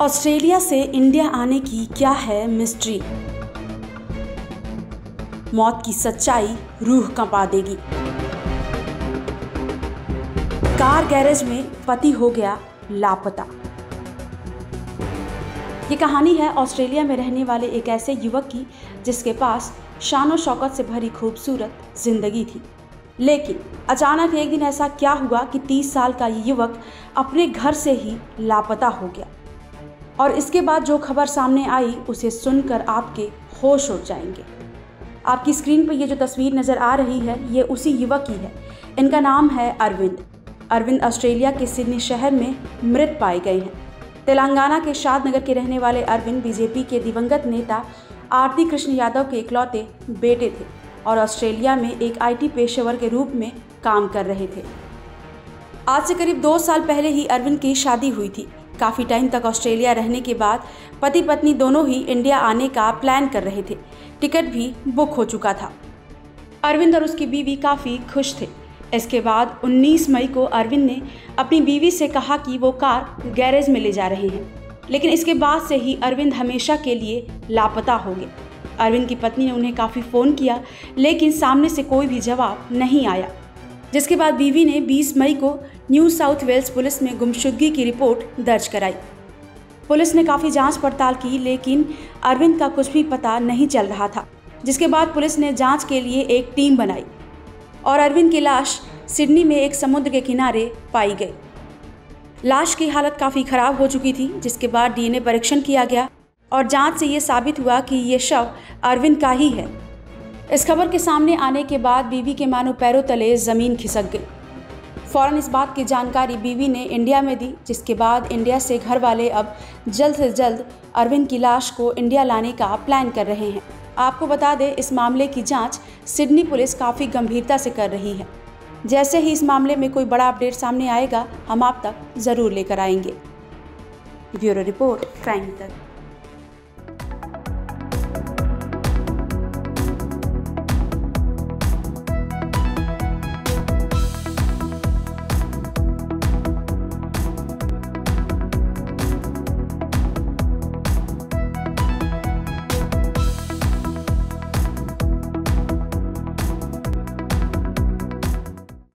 Australia से India आने की क्या है मिस्ट्री? मौत की सच्चाई रूह कंपा देगी। कार गैरेज में पति हो गया लापता। ये कहानी है ऑस्ट्रेलिया में रहने वाले एक ऐसे युवक की, जिसके पास शान शौकत से भरी खूबसूरत ज़िंदगी थी। लेकिन अचानक एक दिन ऐसा क्या हुआ कि 30 साल का ये युवक अपने घर से ही लापता हो गया। और इसके बाद जो खबर सामने आई, उसे सुनकर आपके होश उड़ जाएँगे। आपकी स्क्रीन पर ये जो तस्वीर नज़र आ रही है, ये उसी युवक की है। इनका नाम है अरविंद। अरविंद ऑस्ट्रेलिया के सिडनी शहर में मृत पाए गए हैं। तेलंगाना के शादनगर के रहने वाले अरविंद बीजेपी के दिवंगत नेता आरती कृष्ण यादव के इकलौते बेटे थे और ऑस्ट्रेलिया में एक आईटी पेशेवर के रूप में काम कर रहे थे। आज से करीब दो साल पहले ही अरविंद की शादी हुई थी। काफ़ी टाइम तक ऑस्ट्रेलिया रहने के बाद पति पत्नी दोनों ही इंडिया आने का प्लान कर रहे थे। टिकट भी बुक हो चुका था। अरविंद और उसकी बीवी काफ़ी खुश थे। इसके बाद 19 मई को अरविंद ने अपनी बीवी से कहा कि वो कार गैरेज में ले जा रहे हैं। लेकिन इसके बाद से ही अरविंद हमेशा के लिए लापता हो गए। अरविंद की पत्नी ने उन्हें काफ़ी फ़ोन किया, लेकिन सामने से कोई भी जवाब नहीं आया। जिसके बाद बीवी ने 20 मई को न्यू साउथ वेल्स पुलिस में गुमशुदगी की रिपोर्ट दर्ज कराई। पुलिस ने काफ़ी जाँच पड़ताल की, लेकिन अरविंद का कुछ भी पता नहीं चल रहा था, जिसके बाद पुलिस ने जाँच के लिए एक टीम बनाई और अरविंद की लाश सिडनी में एक समुद्र के किनारे पाई गई। लाश की हालत काफ़ी ख़राब हो चुकी थी, जिसके बाद डीएनए परीक्षण किया गया और जाँच से ये साबित हुआ कि ये शव अरविंद का ही है। इस खबर के सामने आने के बाद बीवी के मानो पैरों तले ज़मीन खिसक गई। फ़ौरन इस बात की जानकारी बीवी ने इंडिया में दी, जिसके बाद इंडिया से घर वाले अब जल्द से जल्द अरविंद की लाश को इंडिया लाने का प्लान कर रहे हैं। आपको बता दें, इस मामले की जाँच सिडनी पुलिस काफ़ी गंभीरता से कर रही है। जैसे ही इस मामले में कोई बड़ा अपडेट सामने आएगा, हम आप तक ज़रूर लेकर आएँगे। ब्यूरो रिपोर्ट, क्राइम तक।